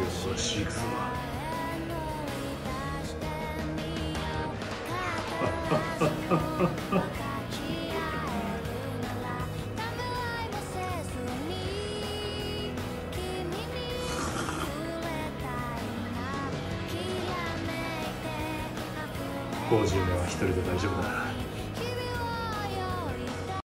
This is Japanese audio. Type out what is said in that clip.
優しい。くぞ50年は一人で大丈夫だ